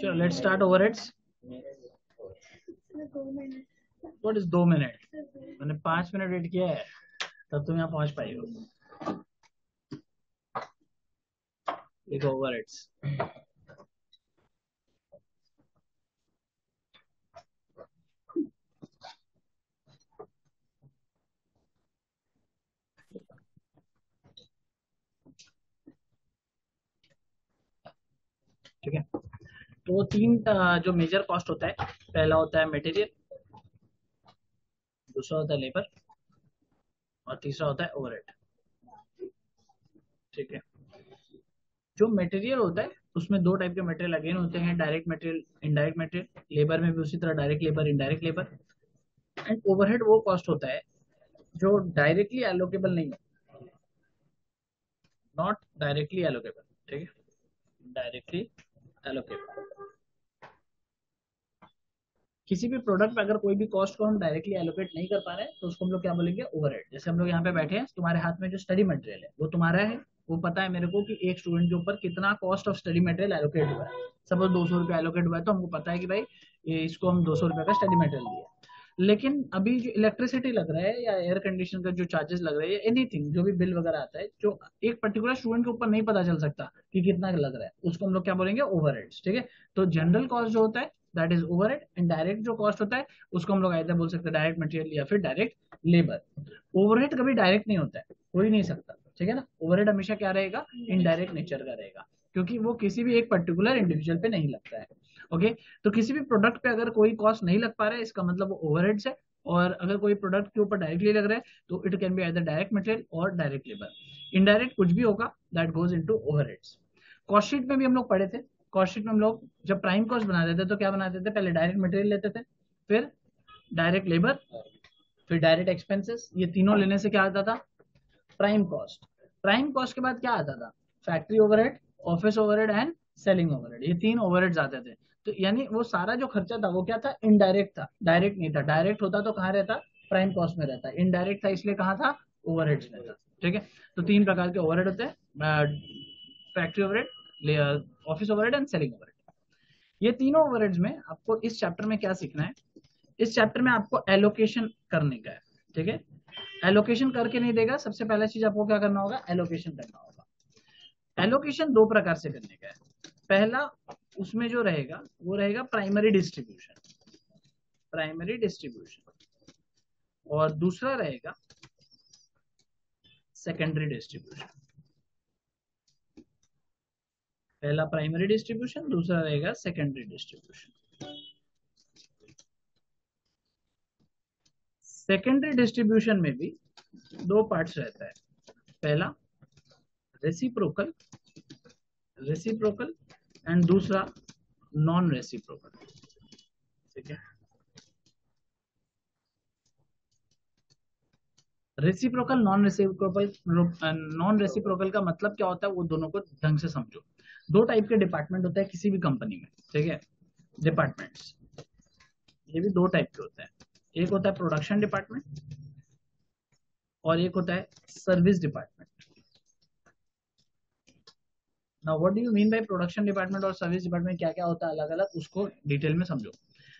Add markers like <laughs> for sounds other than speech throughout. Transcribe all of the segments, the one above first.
चलो let's start overheads what is दो minute मैंने पाँच मिनट वेट किया है, तब तुम यहाँ पहुँच पाई हो। देखो ओवरहेड्स ठीक है। तो वो तीन जो मेजर कॉस्ट होता है, पहला होता है मटेरियल दूसरा होता है लेबर और तीसरा होता है ओवरहेड ठीक है? जो मटेरियल होता है, उसमें दो टाइप के मटेरियल अगेन होते हैं direct material indirect material labour में भी उसी तरह direct labour indirect labour and overhead वो कॉस्ट होता है, जो डायरेक्टली एलोकेबल नहीं है. नॉट डायरेक्टली एलोकेबल ठीक है? डायरेक्टली एलोकेबल किसी भी प्रोडक्ट पर अगर कोई भी कॉस्ट को हम डायरेक्टली एलोकेट नहीं कर पा रहे तो उसको हम लोग क्या बोलेंगे? ओवरहेड जैसे हम लोग यहाँ पे बैठे हैं, तुम्हारे हाथ में जो स्टडी मटेरियल है, वो तुम्हारा है। वो पता है मेरे को कि एक स्टूडेंट के ऊपर कितना cost of study material allocate हुआ है। सपोज़ दो सौ रुपया एलोकेट हुआ है तो हमको पता है कि भाई इसको हम दो सौ रुपये का स्टडी मटेरियल दिया। लेकिन अभी जो इलेक्ट्रिसिटी लग रहा है या एयर कंडीशन का जो चार्जेस लग रहे हैं एनीथिंग जो भी बिल वगैरह आता है जो एक पर्टिकुलर स्टूडेंट के ऊपर नहीं पता चल सकता कि कितना लग रहा है उसको हम लोग क्या बोलेंगे? ओवर ठीक है? तो जनरल कॉस्ट जो होता है that is over and direct जो कॉस्ट होता है उसको हम लोग ऐसा बोल सकते हैं डायरेक्ट मटेरियल या फिर डायरेक्ट लेबर ओवरहेड कभी डायरेक्ट नहीं होता है हो ही नहीं सकता ठीक है ना? ओवरहेड हमेशा क्या रहेगा? इनडायरेक्ट नेचर का रहेगा क्योंकि वो किसी भी एक पर्टिकुलर इंडिविजुअल पे नहीं लगता है। ओके? तो किसी भी प्रोडक्ट पे अगर कोई कॉस्ट नहीं लग पा रहा है, इसका मतलब ओवरहेड्स है और अगर कोई प्रोडक्ट के ऊपर डायरेक्टली लग रहा है तो it can be either direct material और डायरेक्ट लेबर इनडायरेक्ट कुछ भी होगा that goes into overheads cost sheet में भी हम लोग पढ़े थे। कॉस्टशीट में हम लोग जब प्राइम कॉस्ट बनाते थे तो क्या बनाते थे? पहले डायरेक्ट मटेरियल लेते थे, फिर डायरेक्ट लेबर फिर डायरेक्ट एक्सपेंसेस ये तीनों लेने से क्या आता था? प्राइम कॉस्ट प्राइम कॉस्ट के बाद क्या आता था? Factory overhead office overhead and selling overhead ये तीन ओवरहेड्स आते थे। तो यानी वो सारा जो खर्चा था, वो क्या था? इनडायरेक्ट था। डायरेक्ट नहीं था। डायरेक्ट होता तो कहाँ रहता? प्राइम कॉस्ट में रहता। इनडायरेक्ट था इसलिए कहा था? ओवरहेड्स में था। ठीक है? तो तीन प्रकार के ओवरहेड होते हैं। Factory overhead office overhead and selling overhead ये तीनों ओवरहेड्स में आपको इस चैप्टर में क्या सीखना है? इस चैप्टर में आपको एलोकेशन करने का है। ठीक है? एलोकेशन करके नहीं देगा। सबसे पहला चीज़ आपको क्या करना होगा? एलोकेशन करना होगा। एलोकेशन दो प्रकार से करने का है। पहला उसमें जो रहेगा, वो रहेगा प्राइमरी डिस्ट्रीब्यूशन प्राइमरी डिस्ट्रीब्यूशन और दूसरा रहेगा सेकेंडरी डिस्ट्रीब्यूशन पहला प्राइमरी डिस्ट्रीब्यूशन दूसरा रहेगा सेकेंडरी डिस्ट्रीब्यूशन सेकेंडरी डिस्ट्रीब्यूशन में भी दो पार्ट्स रहता है. पहला रेसिप्रोकल रेसिप्रोकल एंड दूसरा नॉन रेसिप्रोकल ठीक है? Reciprocal non reciprocal non reciprocal का मतलब क्या होता है? वो दोनों को ढंग से समझो। दो टाइप के डिपार्टमेंट होते हैं किसी भी कंपनी में, ठीक है? डिपार्टमेंट्स ये भी दो टाइप के होते हैं। एक होता है प्रोडक्शन डिपार्टमेंट और एक होता है service department now what do you mean by production department और सर्विस डिपार्टमेंट क्या क्या होता है अलग अलग उसको डिटेल में समझो।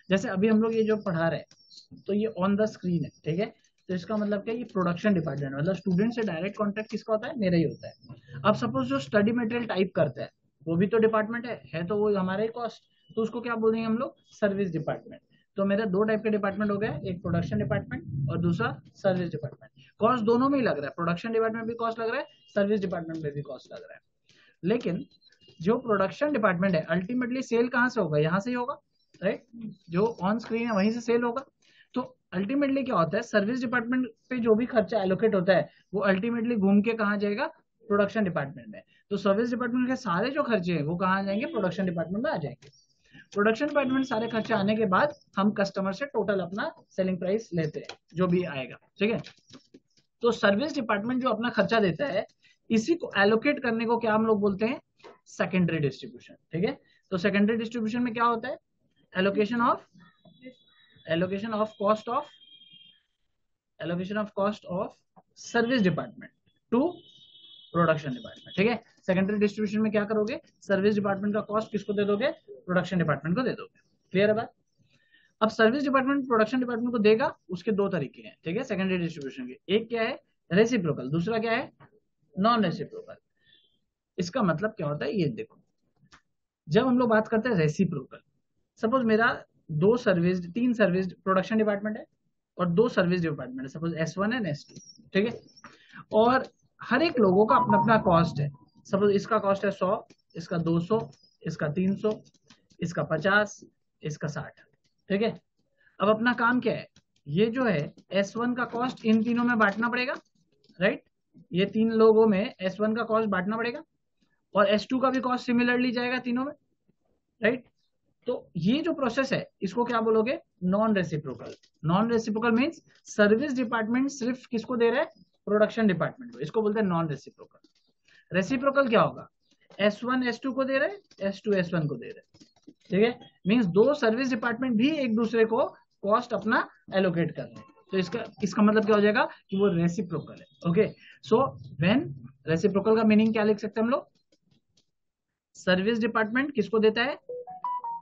जैसे अभी हम लोग ये जो पढ़ा रहे हैं तो ये ऑन द स्क्रीन है, ठीक है? तो इसका मतलब क्या ये प्रोडक्शन डिपार्टमेंट मतलब स्टूडेंट से डायरेक्ट कॉन्टेक्ट किसका होता है? मेरा ही होता है। अब सपोज़ जो स्टडी मटेरियल टाइप करता है, वो भी तो डिपार्टमेंट है है तो वो हमारा ही कॉस्ट तो उसको क्या बोलेंगे हम लोग? सर्विस डिपार्टमेंट तो मेरे दो टाइप के डिपार्टमेंट हो गए एक प्रोडक्शन डिपार्टमेंट और दूसरा सर्विस डिपार्टमेंट कॉस्ट दोनों में ही लग रहा है। प्रोडक्शन डिपार्टमेंट भी कॉस्ट लग रहा है सर्विस डिपार्टमेंट में भी कॉस्ट लग रहा है। लेकिन जो प्रोडक्शन डिपार्टमेंट है अल्टीमेटली सेल कहाँ से होगा? यहाँ से ही होगा राइट जो ऑन स्क्रीन है, वहीं से सेल होगा। तो अल्टीमेटली क्या होता है? सर्विस डिपार्टमेंट पे जो भी खर्चा एलोकेट होता है, वो अल्टीमेटली घूम के कहाँ जाएगा? प्रोडक्शन डिपार्टमेंट में। तो सर्विस डिपार्टमेंट के सारे जो खर्चे हैं, वो कहाँ जाएँगे? प्रोडक्शन डिपार्टमेंट में आ जाएँगे। प्रोडक्शन डिपार्टमेंट सारे खर्चे आने के बाद हम कस्टमर से टोटल अपना सेलिंग प्राइस लेते हैं, जो भी आएगा, ठीक है? तो सर्विस डिपार्टमेंट जो अपना खर्चा देता है इसी को एलोकेट करने को क्या हम लोग बोलते हैं? सेकेंडरी डिस्ट्रीब्यूशन ठीक है? तो सेकेंडरी डिस्ट्रीब्यूशन में क्या होता है? Allocation of allocation of cost of allocation of cost of service department to production department ठीक है? सेकेंडरी डिस्ट्रीब्यूशन में क्या करोगे? सर्विस डिपार्टमेंट का कॉस्ट किसको दे दोगे? प्रोडक्शन डिपार्टमेंट को दे दोगे। क्लियर है बात? अब सर्विस डिपार्टमेंट प्रोडक्शन डिपार्टमेंट को देगा, उसके दो तरीके हैं, ठीक है? सेकेंडरी डिस्ट्रीब्यूशन के। एक क्या है? रेसिप्रोकल दूसरा क्या है? नॉन रेसिप्रोकल इसका मतलब क्या होता है? ये देखो। जब हम लोग बात करते हैं रेसिप्रोकल सपोज़ मेरा दो सर्विस तीन सर्विस प्रोडक्शन डिपार्टमेंट है और दो सर्विस डिपार्टमेंट है। Suppose S one and S two ठीक है? और हर एक लोगों का अपना अपना कॉस्ट है। सपोज़ इसका कॉस्ट है सौ, इसका दो सौ, इसका तीन सौ, इसका पचास, इसका साठ, ठीक है? अब अपना काम क्या है? ये जो है एस वन का कॉस्ट इन तीनों में बांटना पड़ेगा राइट ये तीन लोगों में एस वन का कॉस्ट बांटना पड़ेगा और एस टू का भी कॉस्ट सिमिलरली जाएगा तीनों में राइट तो ये जो प्रोसेस है, इसको क्या बोलोगे? Non reciprocal non reciprocal means service department सिर्फ़ किसको दे रहा है? प्रोडक्शन डिपार्टमेंट को। इसको बोलते हैं नॉन रेसिप्रोकल रेसिप्रोकल क्या होगा? एस वन एस टू को दे रहे एस टू एस वन को दे रहे ठीक है? मीन्स दो सर्विस डिपार्टमेंट भी एक दूसरे को कॉस्ट अपना एलोकेट कर रहे हैं। तो इसका इसका मतलब क्या हो जाएगा कि वो रेसिप्रोकल है ओके सो व्हेन रेसिप्रोकल का मीनिंग क्या लिख सकते हैं हम लोग? सर्विस डिपार्टमेंट किसको देता है?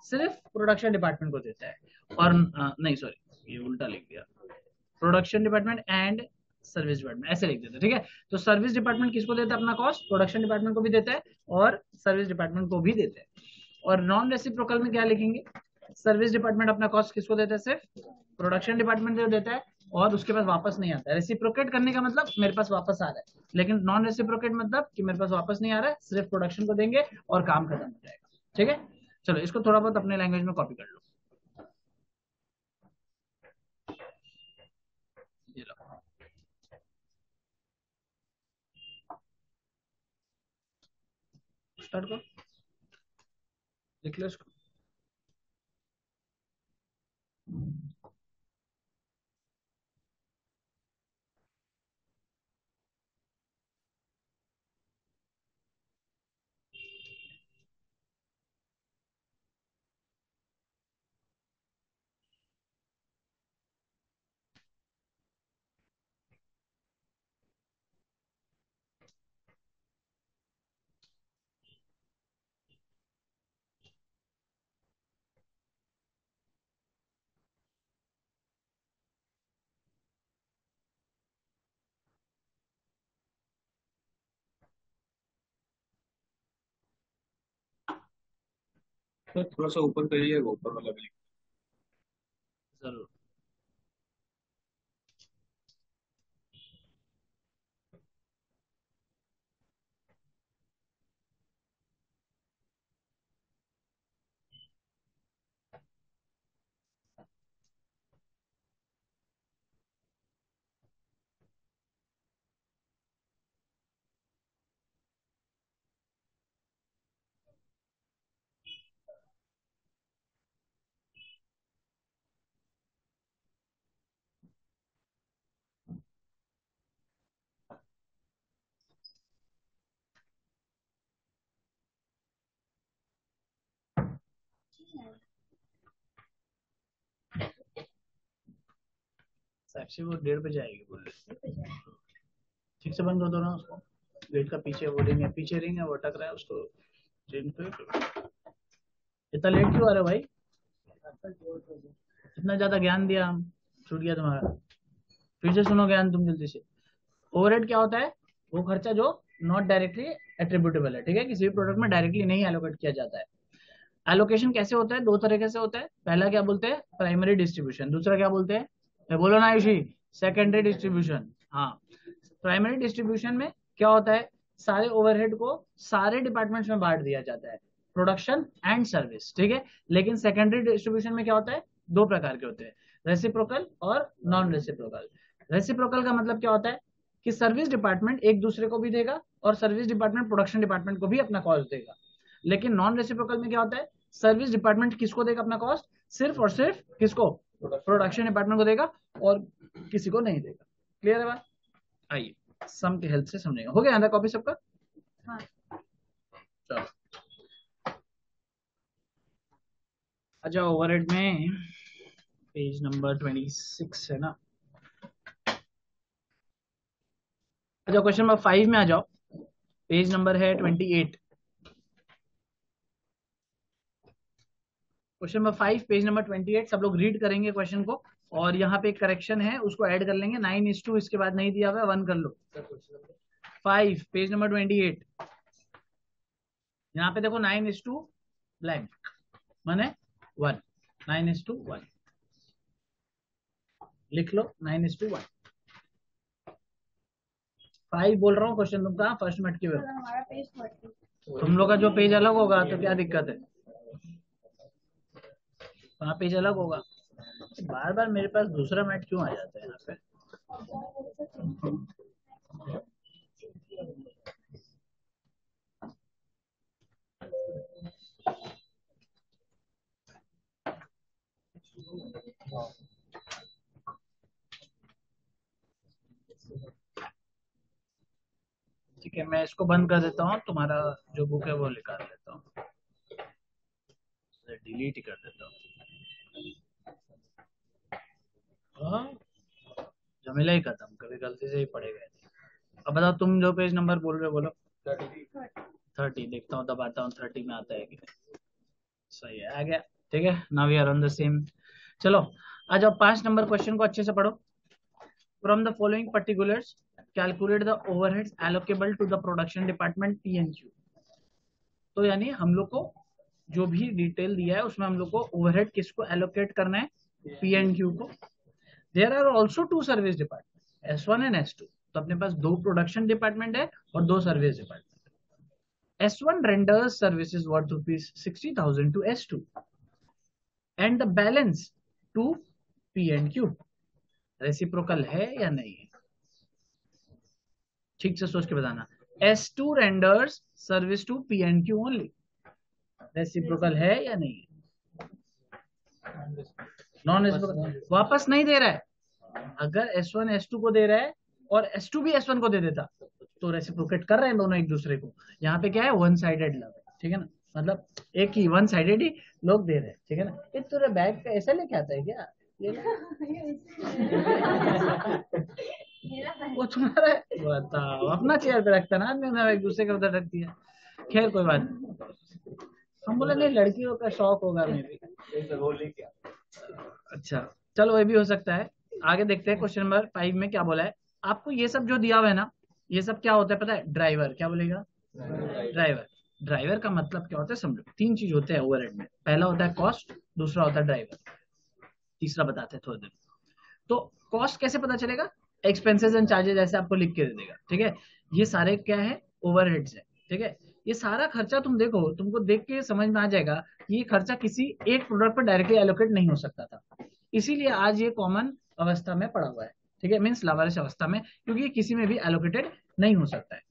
सिर्फ़ प्रोडक्शन डिपार्टमेंट को देता है। और आ, नहीं सॉरी ये उल्टा लिख दिया। Production department and service department ऐसे लिख देते ठीक है? तो सर्विस डिपार्टमेंट किसको देता है अपना कॉस्ट प्रोडक्शन डिपार्टमेंट को भी देता है और सर्विस डिपार्टमेंट को भी देता है। और नॉन रेसिप्रोकल में क्या लिखेंगे? सर्विस डिपार्टमेंट अपना कॉस्ट किसको देता है? सिर्फ़ प्रोडक्शन डिपार्टमेंट देता है। और उसके पास वापस नहीं आता है। रेसिप्रोकेट करने का मतलब मेरे पास वापस आ रहा है। लेकिन नॉन रेसिप्रोकेट मतलब कि मेरे पास वापस नहीं आ रहा है, सिर्फ़ प्रोडक्शन को देंगे और काम खत्म हो जाएगा। ठीक है? चलो, इसको थोड़ा बहुत अपने लैंग्वेज में कॉपी कर लो। स्टार्ट करो। लिख लो इसको। थोड़ा सा ऊपर करिएगा ऊपर वाला भी ज़रूर। साक्षी वो डेढ़ बजे आएगी बोल ठीक से बंद कर दो ना उसको। गेट का पीछे वो रिंग है पीछे रिंग है वो अटक रहा है उसको चेंज कर इतना लेट क्यों आ रहे भाई? इतना ज़्यादा ज्ञान दिया हम, छूट गया तुम्हारा। फिर से सुनो ज्ञान तुम जल्दी से। ओवरहेड क्या होता है? वो खर्चा जो नॉट डायरेक्टली एट्रीब्यूटेबल है, ठीक है? किसी भी प्रोडक्ट में डायरेक्टली नहीं एलोकेट किया जाता है। एलोकेशन कैसे होता है? दो तरीके से होता है। पहला क्या बोलते हैं? प्राइमरी डिस्ट्रीब्यूशन दूसरा क्या बोलते हैं? बोलो ना आयुषी सेकेंडरी डिस्ट्रीब्यूशन हाँ। प्राइमरी डिस्ट्रीब्यूशन में क्या होता है? सारे ओवरहेड को सारे डिपार्टमेंट्स में बांट दिया जाता है। प्रोडक्शन एंड सर्विस ठीक है? लेकिन सेकेंडरी डिस्ट्रीब्यूशन में क्या होता है? दो प्रकार के होते हैं। रेसिप्रोकल और नॉन रेसिप्रोकल रेसिप्रोकल का मतलब क्या होता है? कि सर्विस डिपार्टमेंट एक दूसरे को भी देगा और सर्विस डिपार्टमेंट प्रोडक्शन डिपार्टमेंट को भी अपना कॉस्ट देगा। लेकिन नॉन रेसिप्रोकल में क्या होता है? सर्विस डिपार्टमेंट किसको देगा अपना कॉस्ट सिर्फ़ और सिर्फ़ किसको? प्रोडक्शन डिपार्टमेंट को देगा और किसी को नहीं देगा। क्लियर है बात? आइए। सम के हेल्प से समझेगा हो। गया आधा कॉपी सबका? हाँ। चलो। अच्छा ओवरहेड में पेज नंबर ट्वेंटी सिक्स है ना? अच्छा क्वेश्चन नंबर फाइव में आ जाओ। पेज नंबर है twenty eight question number five page number twenty eight सब लोग रीड करेंगे क्वेश्चन को और यहाँ पे एक करेक्शन है उसको ऐड कर लेंगे। नाइन इज़ टू इसके बाद नहीं दिया हुआ वन कर लो। Five page number twenty eight यहाँ पे देखो नाइन इज़ टू ब्लैंक माने one nine is to one लिख लो nine is to one five बोल रहा हूँ क्वेश्चन तुम कहा फ़र्स्ट मिनट की तुम लोग का जो पेज अलग होगा तो क्या दिक्कत है? वहाँ पेज अलग होगा। बार बार मेरे पास दूसरा मैट क्यों आ जाता है यहाँ पे? ठीक है, मैं इसको बंद कर देता हूँ। तुम्हारा जो बुक है वो निकाल लेता हूँ। डिलीट कर देता हूँ। जमेला ही खत्म कभी गलती से ही पड़ेगा अब बताओ तुम जो पेज नंबर बोल रहे बोलो। थर्टी देखता हूँ दबाता हूँ थर्टी में आता है कि सही है आ गया ठीक है now we are on the same चलो आ जाओ पाँच नंबर क्वेश्चन को अच्छे से पढ़ो। From the following particulars calculate the overheads allocable to the production department P N Q तो यानी हम लोग को जो भी डिटेल दिया है उसमें हम लोग को ओवरहेड किसको एलोकेट करना है? पी एन क्यू को। There are also to service department S one and S two तो अपने पास दो प्रोडक्शन डिपार्टमेंट है और दो service department S one renders services worth rupees sixty thousand to S two and the balance to P and Q reciprocal है या नहीं है? ठीक से सोच के बताना। S two renders service to P and Q only reciprocal है या नहीं है? नॉन रेसिप्रोकल वापस नहीं दे रहा है। अगर एस वन एस टू को दे रहा है और एस टू भी एस वन को दे देता तो रेसिप्रोकेट कर रहे हैं दोनों एक दूसरे को। यहाँ पे क्या है? वन साइडेड लव है ठीक है ना? मतलब एक ही वन साइडेड ही लोग दे रहे हैं ठीक है ना? ये तेरा बैग पे ऐसा लेके आता है क्या? <laughs> वो तुम्हारा बताओ अपना चेयर पे रखता ना आदमी एक दूसरे के उधर रख दिया खैर कोई बात नहीं। हम बोले नहीं लड़कियों का शौक होगा <laughs> मे भी अच्छा चलो ये भी हो सकता है। आगे देखते हैं क्वेश्चन नंबर फाइव में क्या बोला है। आपको ये सब जो दिया हुआ है ना, ये सब क्या होता है पता है? ड्राइवर क्या बोलेगा? ड्राइवर ड्राइवर का मतलब क्या होता है समझो? तीन चीज़ होते हैं ओवरहेड में। पहला होता है कॉस्ट दूसरा होता है ड्राइवर तीसरा बताते हैं थोड़ी देर। तो कॉस्ट कैसे पता चलेगा? एक्सपेंसेस एंड चार्जेस ऐसे आपको लिख के दे देगा। ठीक है? ये सारे क्या है? ओवरहेड्स है। ठीक है? ये सारा खर्चा तुम देखो, तुमको देख के समझ में आ जाएगा कि ये खर्चा किसी एक प्रोडक्ट पर डायरेक्टली एलोकेट नहीं हो सकता था। इसीलिए आज ये कॉमन अवस्था में पड़ा हुआ है, ठीक है? मीन्स लावारिश अवस्था में, क्योंकि ये किसी में भी एलोकेटेड नहीं हो सकता है।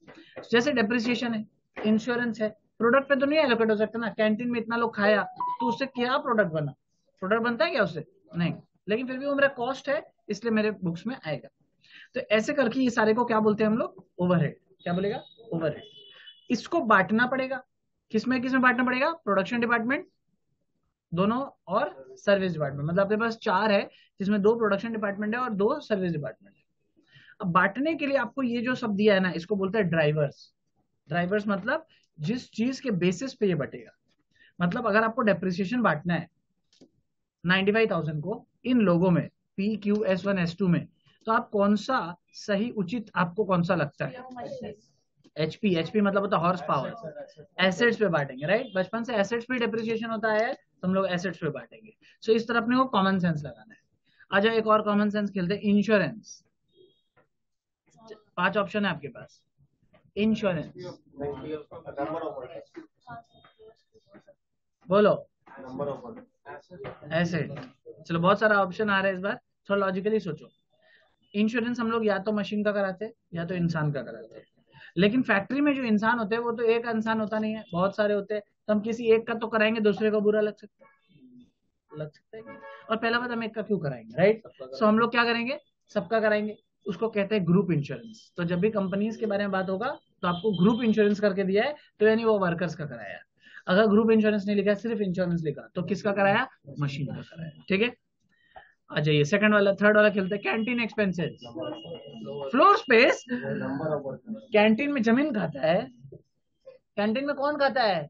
जैसे डेप्रिसिएशन है इंश्योरेंस है प्रोडक्ट पे तो नहीं एलोकेट हो सकता ना। कैंटीन में इतना लोग खाया तो उससे क्या प्रोडक्ट बना? प्रोडक्ट बनता है क्या उससे? नहीं। लेकिन फिर भी वो मेरा कॉस्ट है, इसलिए मेरे बुक्स में आएगा। तो ऐसे करके ये सारे को क्या बोलते हैं हम लोग? ओवरहेड क्या बोलेगा? ओवरहेड इसको बांटना पड़ेगा। किसमें किसमें बांटना पड़ेगा? प्रोडक्शन डिपार्टमेंट दोनों और सर्विस डिपार्टमेंट मतलब आपके पास चार है, जिसमें दो प्रोडक्शन डिपार्टमेंट है और दो सर्विस डिपार्टमेंट है। अब बांटने के लिए आपको ये जो सब दिया है ना, इसको बोलते हैं ड्राइवर्स ड्राइवर्स मतलब जिस चीज़ के बेसिस पे ये बटेगा। मतलब अगर आपको डेप्रिसिएशन बांटना है नाइन्टी फाइव थाउज़ेंड को इन लोगों में P Q S one S two में तो आप कौन सा सही उचित, आपको कौन सा लगता है? एचपी एचपी मतलब होता है हॉर्स पावर एसेट्स पे। बांटेंगे राइट बचपन से एसेट्स पे डिप्रिसिएशन होता है तो हम लोग एसेट्स पे बांटेंगे। सो इस तरह अपने को कॉमन सेंस लगाना है। आ जाओ एक और कॉमन सेंस खेलते हैं इंश्योरेंस पाँच ऑप्शन है आपके पास। इंश्योरेंस बोलो। एसेट चलो बहुत सारा ऑप्शन आ रहा है इस बार। थोड़ा लॉजिकली सोचो। इंश्योरेंस हम लोग या तो मशीन का कराते हैं या तो इंसान का कराते हैं। लेकिन फैक्ट्री में जो इंसान होते हैं वो तो एक इंसान होता नहीं है बहुत सारे होते हैं। तो हम किसी एक का तो कराएँगे दूसरे को बुरा लग सकता है। लग सकता है और पहला बात हम एक का क्यों कराएँगे राइट सो हम लोग क्या करेंगे? सबका कराएँगे। उसको कहते हैं ग्रुप इंश्योरेंस तो जब भी कंपनीज़ के बारे में बात होगा तो आपको ग्रुप इंश्योरेंस करके दिया है। तो यानी वो वर्कर्स का कराया। अगर ग्रुप इंश्योरेंस नहीं लिखा सिर्फ़ इंश्योरेंस लिखा तो किसका कराया? मशीन का कराया। ठीक है? आ जाइए सेकंड वाला थर्ड वाला खेलते हैं canteen expenses floor space canteen में ज़मीन खाता है? कैंटीन में कौन खाता है?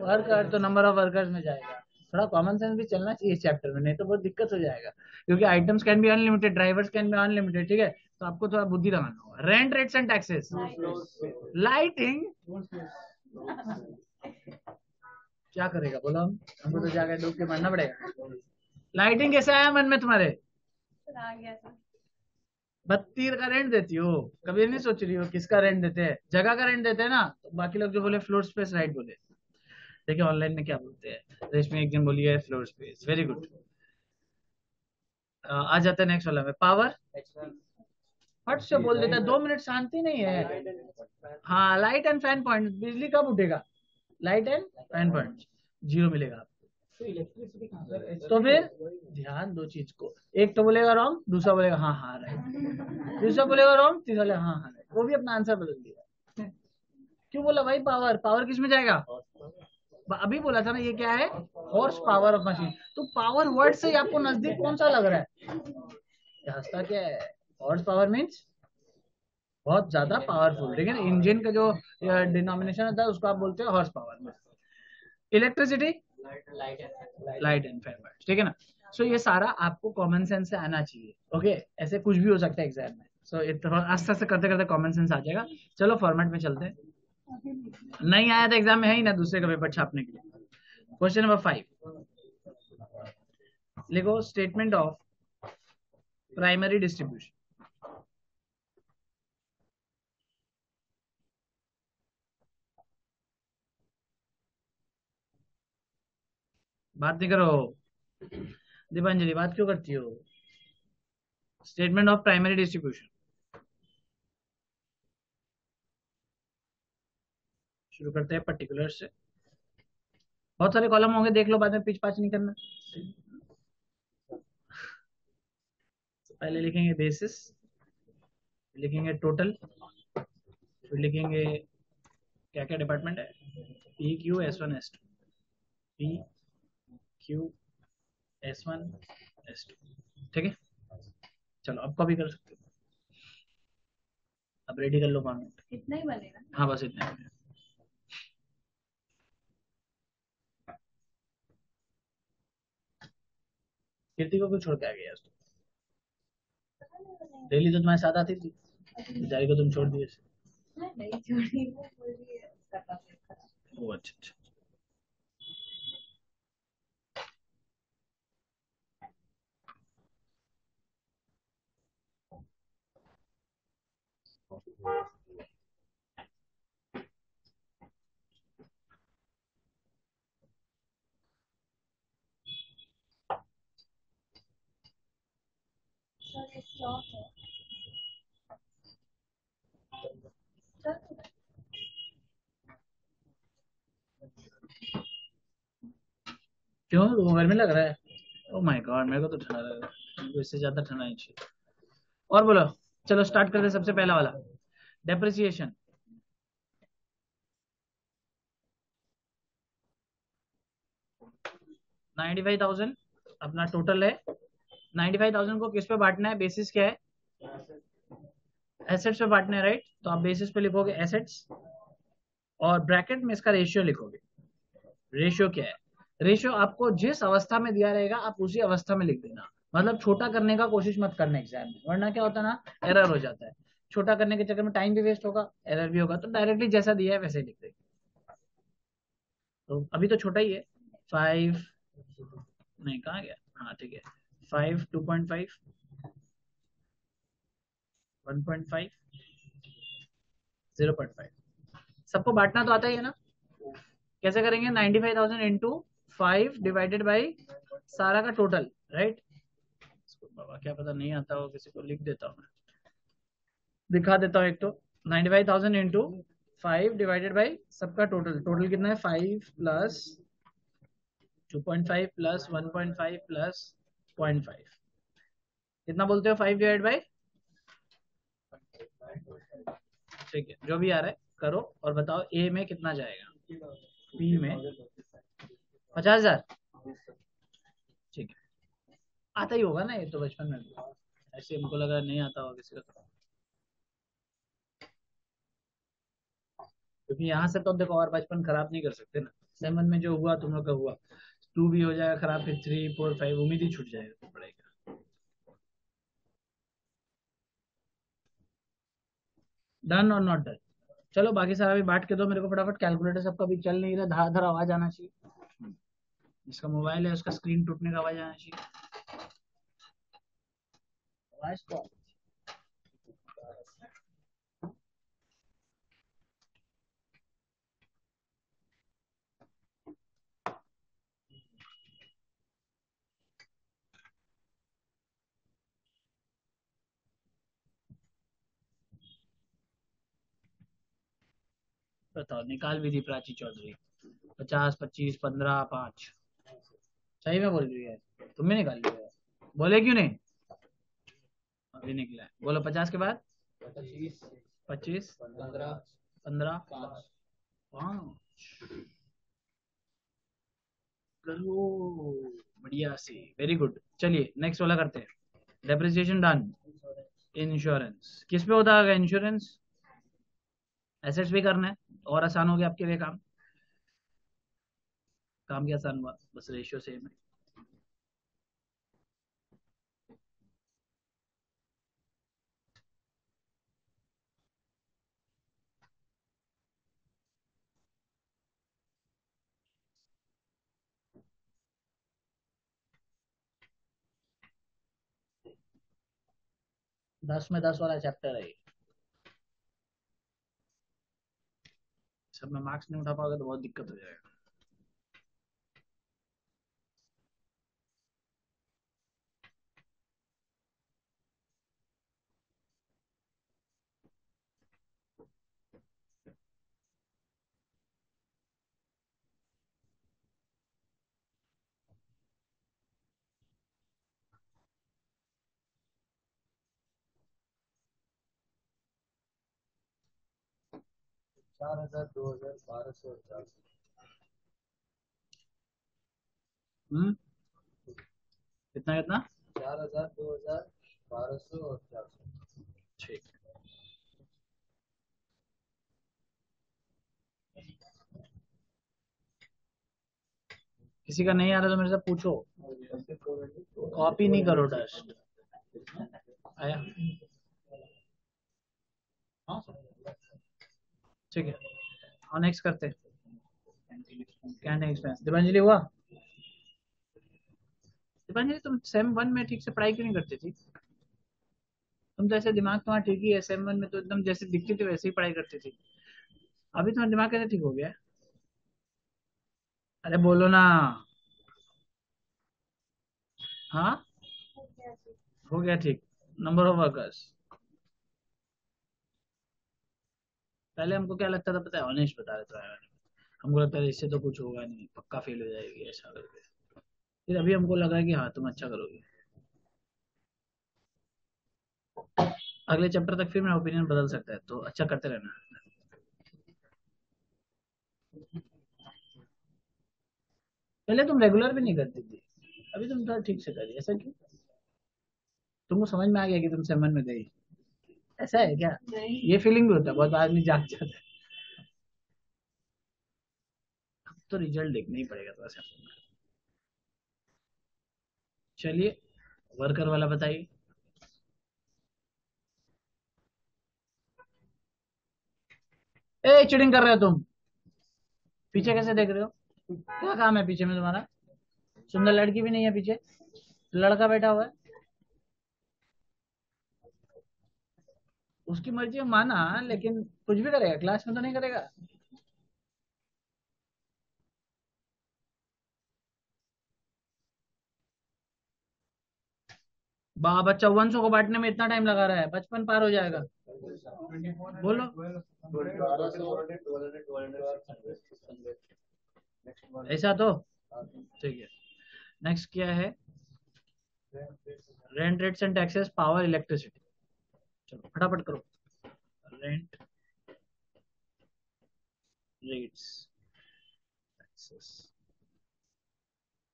वर्कर तो नंबर ऑफ़ वर्कर्स में जाएगा। थोड़ा कॉमन सेंस भी चलना चाहिए इस चैप्टर में, नहीं तो बहुत दिक्कत हो जाएगा। क्योंकि items can be unlimited drivers can be unlimited ठीक है? तो आपको थोड़ा बुद्धि लगाना होगा। Rent rates and taxes lighting क्या करेगा? बोलो हम। हमको तो जाकर डूब के मारना पड़ेगा। लाइटिंग कैसे आया मन में तुम्हारे? बत्ती का रेंट देती हो? कभी नहीं सोच रही हो किसका रेंट देते हैं? जगह का रेंट देते हैं ना तो बाकी लोग जो बोले फ्लोर स्पेस राइट बोले। देखिए ऑनलाइन में क्या बोलते हैं। रेशमी एक दिन बोली है फ्लोर स्पेस वेरी गुड आ जाते हैं नेक्स्ट वाला में। पावर फट से बोल देता है। दो मिनट शांति नहीं है। हाँ लाइट एंड फ़ैन पॉइंट बिजली कब उठेगा? Light and fan point zero मिलेगा। तो फिर ध्यान दो चीज़ को। एक तो बोलेगा रॉन्ग दूसरा बोलेगा हाँ हाँ राइट दूसरा बोलेगा रॉन्ग तीसरा बोलेगा हाँ हाँ वो भी अपना आंसर बदल दिया। क्यों बोला भाई पावर पावर किसमें जाएगा? अभी बोला था ना, ये क्या है? हॉर्स पावर ऑफ़ मशीन तो पावर वर्ड से आपको नज़दीक कौन सा लग रहा है? हंसता क्या है? हॉर्स पावर मीन्स बहुत ज़्यादा पावरफुल ठीक है ना इंजन का जो डिनोमिनेशन होता है, उसको आप बोलते हैं horse power electricity light and favour ठीक है ना? सो so, ये सारा आपको कॉमन सेंस से आना चाहिए ओके okay? ऐसे कुछ भी हो सकता है एग्ज़ाम में। सो so, आस्ते आस्ते करते करते कॉमन सेंस आ जाएगा। चलो फॉर्मेट में चलते हैं। नहीं आया था एग्ज़ाम में है ही ना दूसरे का पेपर छापने के लिए। क्वेश्चन नंबर फाइव लिखो स्टेटमेंट ऑफ़ प्राइमरी डिस्ट्रीब्यूशन बात नहीं करो। दीपांजलि, बात क्यों करती हो? स्टेटमेंट ऑफ़ प्राइमरी डिस्ट्रीब्यूशन शुरू करते हैं पर्टिकुलर से। बहुत सारे कॉलम होंगे, देख लो, बाद में पिच पाच नहीं करना। पहले लिखेंगे बेसिस लिखेंगे टोटल फिर लिखेंगे क्या क्या डिपार्टमेंट है? P Q S one S two P Q S one S two ठीक है? चलो अब कॉपी कर सकते हो। अब रेडी कर लो कॉन्वेंट इतना ही बनेगा हाँ बस इतना ही कीर्ति को क्यों छोड़ के आ गया डेली तो? तुम्हारे साथ आती थी। बेचारी को तुम छोड़ दिए। वो अच्छा अच्छा। क्यों? वो घर में लग रहा है। ओ माय गॉड मेरे को तो ठंडा लग रहा है। इससे ज़्यादा ठंडा नहीं चाहिए। और बोलो, चलो स्टार्ट करते सबसे पहला वाला। डेप्रिसिएशन नाइन्टी फाइव थाउज़ेंड अपना टोटल है। नाइन्टी फाइव थाउज़ेंड को किस पे बांटना है? बेसिस क्या है? एसेट्स पे बांटना है राइट तो आप बेसिस पे लिखोगे एसेट्स और ब्रैकेट में इसका रेशियो लिखोगे। रेशियो क्या है? रेशियो आपको जिस अवस्था में दिया रहेगा, आप उसी अवस्था में लिख देना। मतलब छोटा करने का कोशिश मत करना एग्ज़ाम में, वरना क्या होता है ना एरर हो जाता है। छोटा करने के चक्कर में टाइम भी वेस्ट होगा एरर भी होगा तो डायरेक्टली जैसा दिया है वैसे ही लिख देंगे तो अभी तो छोटा ही है। फाइव नहीं, कहा गया? हाँ ठीक है। Five two point five one point five zero point five सबको बांटना तो आता ही है ना? कैसे करेंगे? Ninety five thousand into five divided by सारा का टोटल राइट बाबा, क्या पता नहीं आता हो, किसी को लिख देता हूँ दिखा देता हूँ एक तो। Ninety five thousand into five divided by सबका टोटल टोटल कितना है? Five plus two point five plus one point five plus point five कितना बोलते हो? फाइव डिवाइड बाई ठीक है, जो भी आ रहा है, करो और बताओ ए में कितना जाएगा। पी में पचास हज़ार। ठीक है। आता ही होगा ना ये तो बचपन में। ऐसे हमको लगा नहीं आता होगा किसी का। क्योंकि यहाँ से तो देखो और बचपन खराब नहीं कर सकते ना। सेवन में जो हुआ, तुम लोग का हुआ। टू भी हो जाएगा खराब, फिर थ्री, फोर, फाइव, उम्मीद ही छूट जाएगा पढ़ाई का। डन और नॉट डन चलो, बाकी सारा भी बांट के दो मेरे को फटाफट। कैलकुलेटर सबका भी चल नहीं रहा धार धर आवाज़ आना चाहिए। जिसका मोबाइल है, उसका स्क्रीन टूटने का आवाज़ आना चाहिए। आवाज़ को बताओ निकाल भी दी प्राची चौधरी। पचास पच्चीस पंद्रह पाँच। सही में बोल रही है तुमने निकाल लिया बोले क्यों नहीं? अभी निकला है। बोलो पचास के बाद? पच्चीस। पंद्रह। पंद्रह। पाँच। बढ़िया सी। वेरी गुड चलिए नेक्स्ट वाला करते हैं। डेप्रिसिएशन डन इंश्योरेंस किस पे होता है इंश्योरेंस एसेट्स भी करना है। और आसान हो गया आपके लिए काम? काम भी आसान हुआ, बस रेशियो सेम है। दस में दस वाला चैप्टर है सब में मार्क्स नहीं उठा पाओगे तो बहुत दिक्कत हो जाएगा। चार हज़ार दो हज़ार बारह सौ चार हम्म? कितना कितना चार हज़ार दो हज़ार बारह सौ और चार सौ ठीक। किसी का नहीं आ रहा तो मेरे से पूछो। कॉपी नहीं करो डस्ट आया। हाँ? ठीक है। और नेक्स्ट करते कैंटीन एक्सपेंस दीपांजलि हुआ? दीपांजलि, तुम सेम वन में ठीक से पढ़ाई क्यों नहीं करती थी? तुम तो ऐसे दिमाग तुम्हारा ठीक ही है सेम वन में तो एकदम जैसे दिखती थी वैसे ही पढ़ाई करती थी। अभी तुम्हारा दिमाग कैसे ठीक हो गया? अरे बोलो ना। हाँ? हो गया ठीक। नंबर ऑफ़ वर्कर्स पहले हमको क्या लगता था, पता है ऑनेस्ट बता रहे थे हमको लगता था, इससे तो कुछ होगा नहीं, पक्का फेल हो जाएगी ऐसा करके। फिर अभी हमको लगा कि हाँ तुम अच्छा करोगे। अगले चैप्टर तक फिर मेरा ओपिनियन बदल सकता है तो अच्छा करते रहना। पहले तुम रेगुलर भी नहीं करती थी, अभी तुम थोड़ा ठीक से करी ऐसा क्यों? तुमको समझ में आ गया कि तुम सेवन में गई। ऐसा है क्या? ये फीलिंग भी होता है बहुत आदमी जाग जाता है। अब तो रिज़ल्ट देखना ही पड़ेगा थोड़ा सा। चलिए वर्कर वाला बताइए। ए चिटिंग कर रहे हो तुम। पीछे कैसे देख रहे हो? क्या काम है पीछे में तुम्हारा? सुंदर लड़की भी नहीं है पीछे। लड़का बैठा हुआ है। उसकी मर्ज़ी है, माना, लेकिन कुछ भी करेगा क्लास में तो नहीं करेगा। बा बच्चा वन सौ को बांटने में इतना टाइम लगा रहा है बचपन पार हो जाएगा। बोलो। ऐसा तो? ठीक है। नेक्स्ट क्या है? Rent rates and taxes power electricity चलो, फटाफट करो। रेंट रेट्स टैक्सेस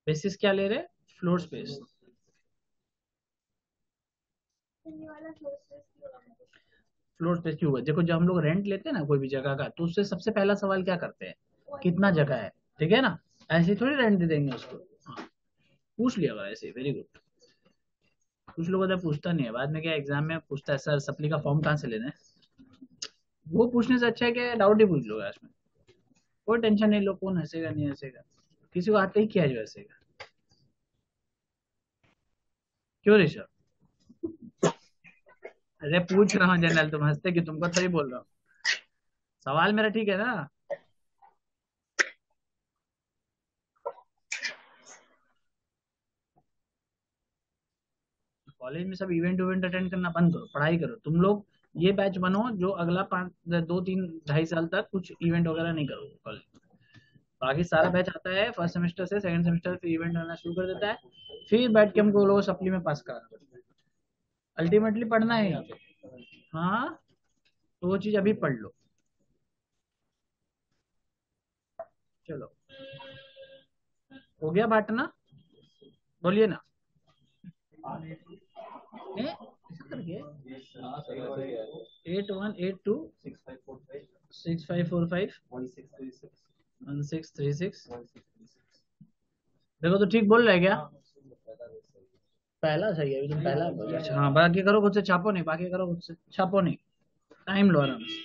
बेसिस क्या ले रहे फ्लोर स्पेस फ्लोर स्पेस क्यों हुआ? देखो, जब हम लोग रेंट लेते हैं ना कोई भी जगह का तो उससे सबसे पहला सवाल क्या करते हैं? कितना जगह है? ठीक है ना? ऐसे थोड़ी रेंट दे देंगे उसको। हाँ। पूछ लिया ऐसे वेरी गुड कुछ लोगों से पूछता नहीं है। बाद में क्या एग्ज़ाम में पूछता है, सर, सप्ली का फॉर्म कहाँ से लेना है? वो पूछने से अच्छा है कि डाउट ही पूछ लो इसमें कोई टेंशन नहीं, लो, कौन हंसेगा, नहीं हंसेगा? किसी को आते ही किया जो हंसेगा? क्यों ऋषभ अरे पूछ रहा हूँ जनरल तुम हँसते कि तुमको थोड़ी बोल रहा हूँ। सवाल मेरा ठीक है ना? कॉलेज में सब इवेंट इवेंट अटेंड करना बंद करो, पढ़ाई करो। तुम लोग ये बैच बनो जो अगला पाँच दो, तीन, ढाई साल तक कुछ इवेंट वगैरह नहीं करोगे कॉलेज बाकी सारा बैच आता है फ़र्स्ट सेमेस्टर से सेकंड सेमेस्टर फिर इवेंट करना शुरू कर देता है। फिर बैठ के हमको लोग सप्ली में पास कराना पड़ता है। अल्टीमेटली पढ़ना है हाँ तो वो चीज़ अभी पढ़ लो। चलो। हो गया बांटना? बोलिए ना। Eight one eight two six five four five. One six three six. देखो तो ठीक बोल रहे क्या? पहला सही है। तुम पहला बोल अच्छा हाँ बाकी करो खुद से छापो नहीं बाकी करो खुद से छापो नहीं। टाइम लो आराम से।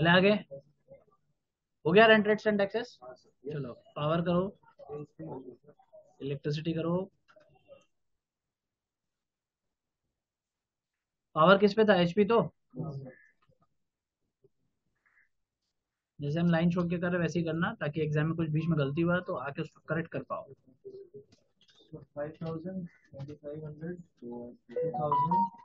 चले आगे। हो गया रेंट रेट्स एंड टैक्सेस चलो पावर करो। इलेक्ट्रिसिटी करो। पावर किस पे था? एचपी तो? जैसे हम लाइन छोड़ के कर रहे वैसे ही करना ताकि एग्ज़ाम में कुछ बीच में गलती हुआ तो आके उसको करेक्ट कर पाओ। 5000 2500 2000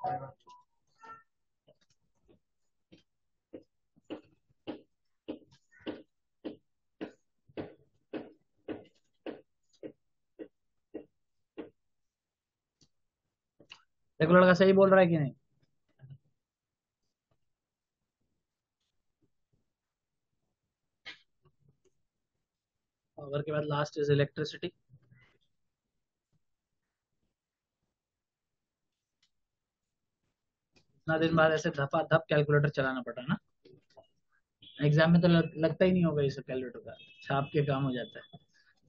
देखो लड़का सही बोल रहा है कि नहीं? पावर के बाद लास्ट इज़ इलेक्ट्रिसिटी इतना दिन बाद ऐसे धपा धप कैलकुलेटर चलाना पड़ा ना। एग्ज़ाम में तो लगता ही नहीं होगा ये सब कैलकुलेटर का। छाप के काम हो जाता है।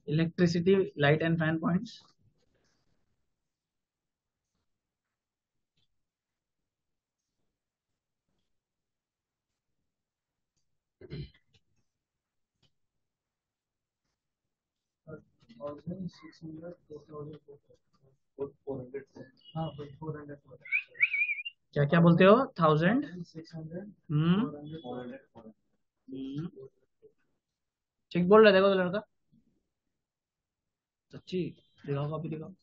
Electricity light and fan points क्या क्या बोलते हो? थाउज़ेंड हम्म। ठीक, बोल रहे देखो तो लड़का। सच्ची? दिखाओ कॉपी, दिखाओ।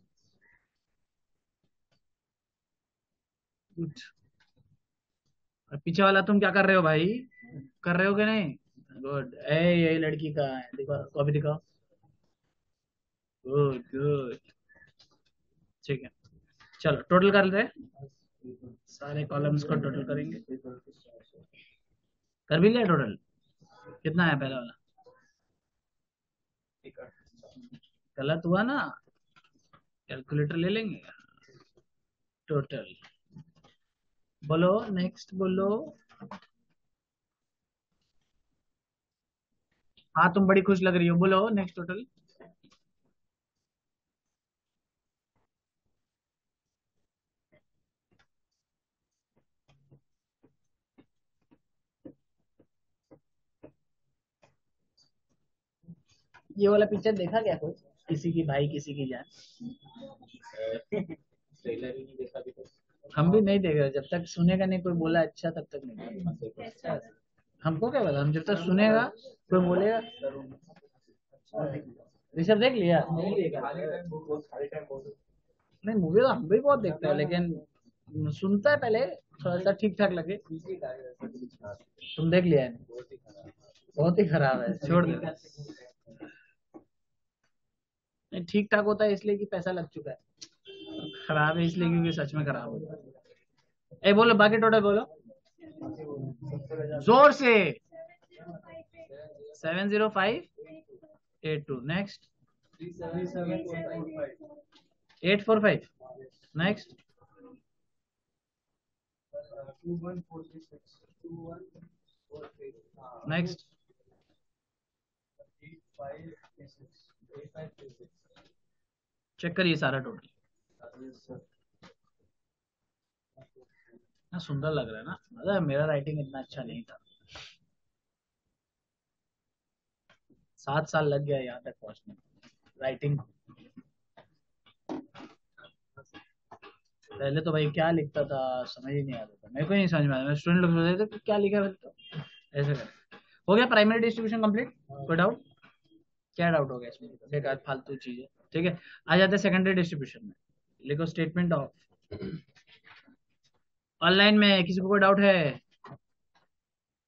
और पीछे वाला, तुम क्या कर रहे हो भाई? कर रहे हो कि नहीं? गुड ए, यही लड़की का है। दिखाओ कॉपी दिखाओ। गुड गुड ठीक है। चलो टोटल कर लेते हैं सारे कॉलम्स को टोटल करेंगे। कर भी लिया टोटल कितना है पहला वाला? गलत हुआ ना? कैलकुलेटर ले लेंगे? टोटल बोलो नेक्स्ट बोलो। हाँ तुम बड़ी खुश लग रही हो। बोलो नेक्स्ट टोटल ये वाला पिक्चर देखा क्या कोई किसी की भाई, किसी की जान। हम भी नहीं देख रहे जब तक सुनेगा नहीं, कोई बोला अच्छा तब तक नहीं हमको क्या बोला हम जब तक सुनेगा, कोई बोलेगा। ऋषभ देख लिया? नहीं मूवी तो हम भी बहुत देखते हैं, लेकिन सुनता है पहले, थोड़ा सा ठीक ठाक लगे। तुम देख लिया है? बहुत ही खराब है। छोड़ दे। नहीं ठीक ठाक होता है इसलिए कि पैसा लग चुका है। खराब है इसलिए क्योंकि सच में खराब हो है ए, बोलो, बाकी टोटल बोलो। ज़ोर से। Seven zero five eight two. Next. Eight four five. Next. Next. Check करिए सारा टोटल ना सुंदर लग रहा है ना। मतलब मेरा राइटिंग इतना अच्छा नहीं था। सात साल लग गया यहाँ तक पहुँचने राइटिंग पहले तो भाई क्या लिखता था समझ ही नहीं आता था। मेरे को नहीं समझ में आता स्टूडेंट लोग सोचते थे क्या लिखा है तो। ऐसे कर। हो गया प्राइमरी डिस्ट्रीब्यूशन कंप्लीट कोई डाउट क्या डाउट हो गया इसमें? बेकार फालतू चीज़ है। ठीक है? आ जाते हैं सेकेंडरी डिस्ट्रीब्यूशन में। लिखो स्टेटमेंट ऑफ़ ऑनलाइन में किसी को कोई डाउट है?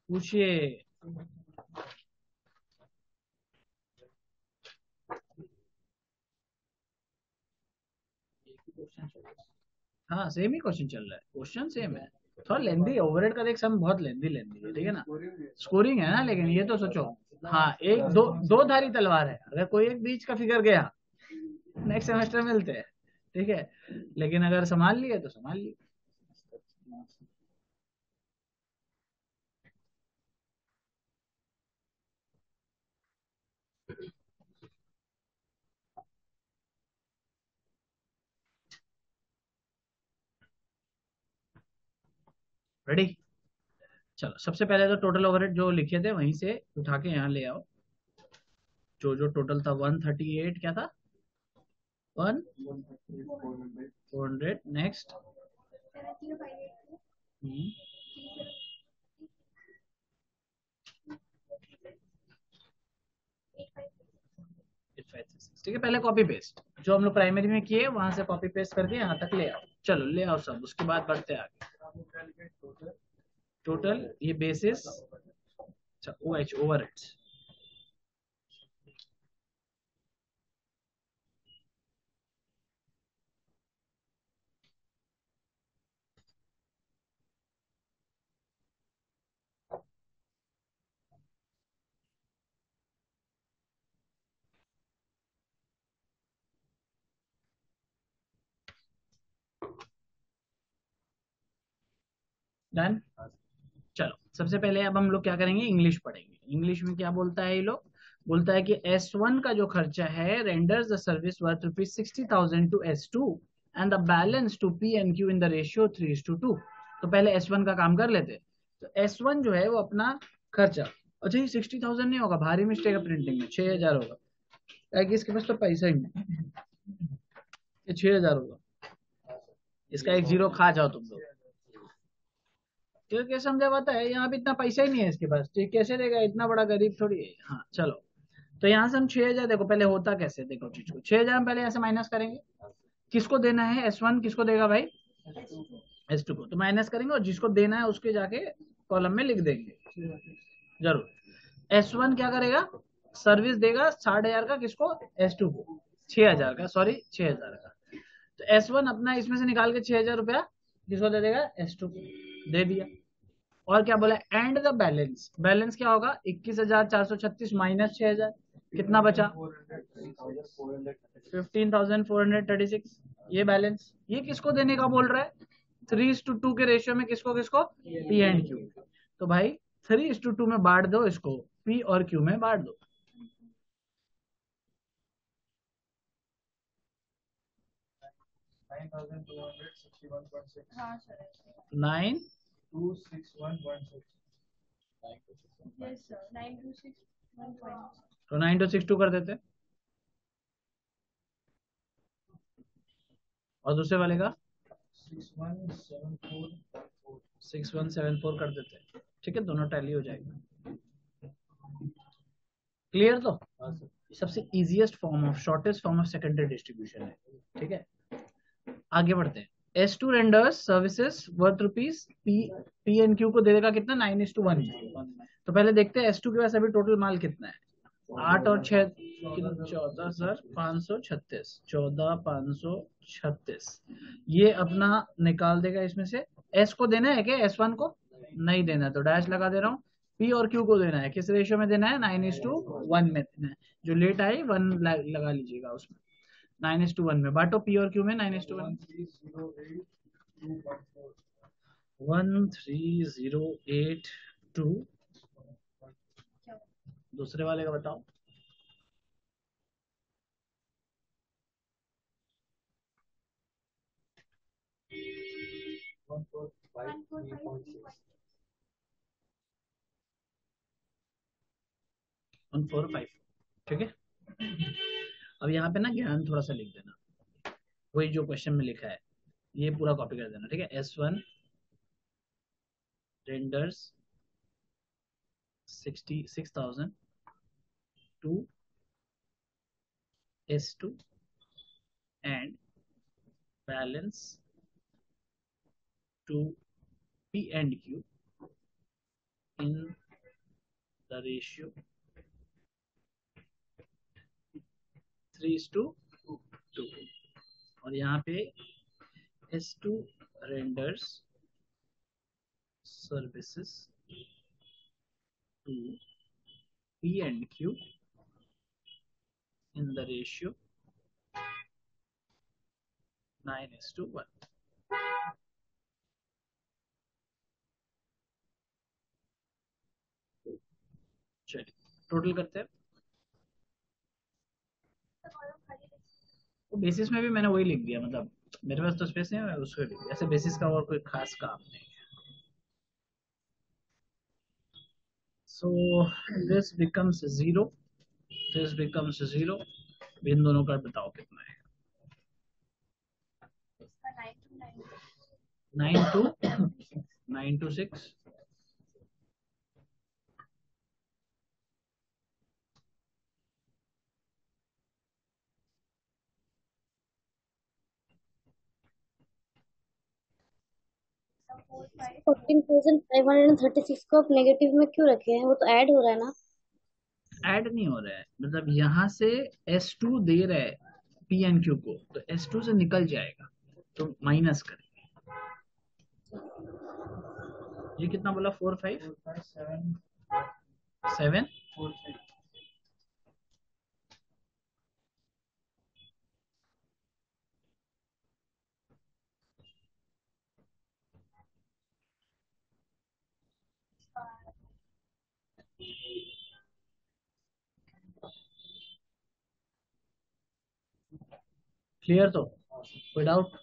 पूछिए। हाँ सेम ही क्वेश्चन चल रहा है। क्वेश्चन सेम है। थोड़ा लेंदी ओवरहेड का देख सम बहुत लेंदी लेंदी है, ठीक है ना? स्कोरिंग है ना, लेकिन ये तो सोचो। हाँ एक, दो दो धारी तलवार है। अगर कोई एक बीच का फिगर गया नेक्स्ट सेमेस्टर मिलते हैं, ठीक है? लेकिन अगर संभाल लिए तो संभाल लिए। रेडी चलो, सबसे पहले तो टोटल ओवरहेड जो लिखे थे वहीं से उठा के यहाँ ले आओ। जो जो टोटल था वन थर्टी एट क्या था? वन फोर हंड्रेड नेक्स्ट ठीक है, पहले कॉपी पेस्ट जो हम लोग प्राइमरी में किए, वहाँ से कॉपी पेस्ट करके यहाँ तक ले आओ। चलो, ले आओ सब। उसके बाद बढ़ते आगे। टोटल ये बेसिस अच्छा O H overheads done चलो, सबसे पहले अब हम लोग क्या करेंगे? इंग्लिश पढ़ेंगे। इंग्लिश में क्या बोलता है ये लोग? बोलता है कि एस वन का जो खर्चा है renders the service worth rupees sixty thousand to S two and the balance to P and Q in the ratio three two two तो पहले एस वन का काम कर लेते तो एस वन जो है, वो अपना खर्चा। अच्छा ये सिक्सटी थाउज़ेंड नहीं होगा, भारी मिस्टेक है प्रिंटिंग में, छह हज़ार होगा। इसके पास तो पैसा ही नहीं छह हज़ार होगा। इसका एक ज़ीरो खा जाओ तुम लोग। क्योंकि समझा पाता है, यहाँ पे इतना पैसा ही नहीं है इसके पास। तो कैसे देगा? इतना बड़ा गरीब थोड़ी है। हाँ चलो। तो यहाँ से हम छह हज़ार, देखो पहले होता कैसे? देखो चीज़ को। छह हज़ार हम पहले ऐसे माइनस करेंगे। किसको देना है? एस वन किसको देगा भाई? एस टू को। तो माइनस करेंगे और जिसको देना है उसके जाके कॉलम में लिख देंगे। ज़रूर। एस वन क्या करेगा? सर्विस देगा साठ हज़ार का किसको? एस टू को। छह हज़ार का सॉरी छह हज़ार का। तो एस वन अपना इसमें से निकाल के छह हज़ार रुपया किसको दे देगा? एस टू को। दे दिया। और क्या बोला? एंड द बैलेंस बैलेंस क्या होगा? इक्कीस हज़ार चार सौ छत्तीस माइनस छह हज़ार। कितना बचा? Fifteen thousand four hundred thirty six ये बैलेंस ये किसको देने का बोल रहा है? थ्री टू टू के रेशियो में किसको किसको? पी एंड क्यू तो भाई थ्री टू टू में बांट दो इसको। पी और क्यू में बांट दो। नाइन तो नाइन टू सिक्स टू कर देते। और दूसरे वाले का? सिक्स वन सेवन फोर कर देते। ठीक है दोनों टैली हो जाएगा। क्लियर तो? हाँ सबसे easiest form of shortest form of secondary distribution है। ठीक है? आगे बढ़ते हैं। S two renders services worth rupees P P and Q को दे देगा कितना? नाइन इज़ टू वन तो पहले देखते हैं एस टू के पास अभी टोटल माल कितना है। आठ और छह चौदह, सर, पाँच सौ छत्तीस। चौदह, पाँच सौ छत्तीस। ये अपना निकाल देगा इसमें से। एस को देना है क्या? एस वन को? नहीं देना। तो डैश लगा दे रहा हूँ। पी और क्यू को देना है। किस रेशियो में देना है? नाइन इज़ टू वन में देना है। जो लेट आई वन लगा लीजिएगा उसमें। नाइन इज़ टू वन में। बांटो पी और क्यू में nine S two one? One three zero eight two दूसरे वाले का बताओ। One four five six one four five ठीक है? अब यहाँ पे ना ज्ञान थोड़ा सा लिख देना। वही जो क्वेश्चन में लिखा है, ये पूरा कॉपी कर देना, ठीक है? S one renders sixty six thousand to S two and balance to P and Q in the ratio three two two और यहाँ पे S two renders services to P and Q in the ratio 9 is to 1. चलिए total करते हैं तो basis में भी मैंने वही लिख दिया मतलब मेरे पास तो स्पेस नहीं है मैं उसको लिख दिया। ऐसे बेसिस का और कोई खास काम नहीं है। So this becomes zero this becomes zero इन दोनों का बताओ कितना है। Nine two nine two six fourteen thousand five hundred thirty six को आप नेगेटिव में क्यों रखे हैं? वो तो ऐड हो रहा है ना। ऐड नहीं हो रहा है। मतलब यहाँ से एस टू दे रहा है पी एन क्यू को तो एस टू से निकल जाएगा। तो माइनस करेंगे। ये कितना बोला? Four five seven four five clear तो? डाउट